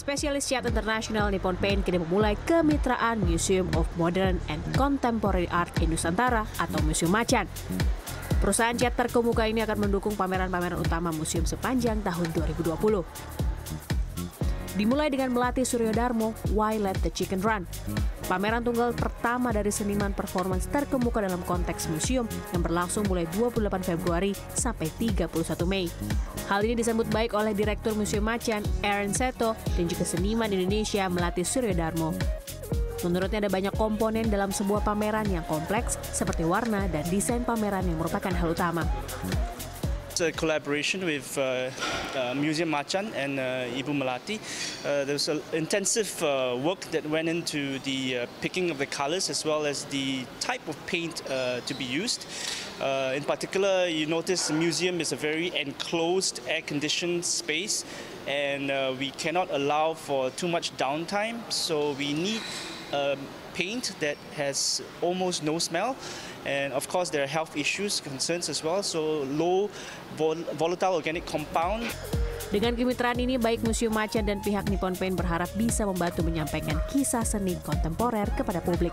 Spesialis cat internasional Nippon Paint kini memulai kemitraan Museum of Modern and Contemporary Art in Nusantara atau Museum Macan. Perusahaan cat terkemuka ini akan mendukung pameran-pameran utama museum sepanjang tahun 2020. Dimulai dengan melatih Suryo Darmo, Why Let the Chicken Run. Pameran tunggal pertama dari seniman performance terkemuka dalam konteks museum yang berlangsung mulai 28 Februari sampai 31 Mei. Hal ini disambut baik oleh Direktur Museum Macan, Aaron Seto, dan juga seniman Indonesia Melati Suryo Darmo. Menurutnya ada banyak komponen dalam sebuah pameran yang kompleks seperti warna dan desain pameran yang merupakan hal utama. It's a collaboration with uh, uh, Museum Macan and uh, Ibu Melati. Uh, there was intensive uh, work that went into the picking of the colors as well as the type of paint to be used. In particular, you notice the museum is a very enclosed, air-conditioned space, and we cannot allow for too much downtime. So we need um, paint that has almost no smell. And of course, there are health issues, concerns as well. So low vol- volatile organic compound. Dengan kemitraan ini, baik Museum Macan dan pihak Nippon Paint berharap bisa membantu menyampaikan kisah seni kontemporer kepada publik.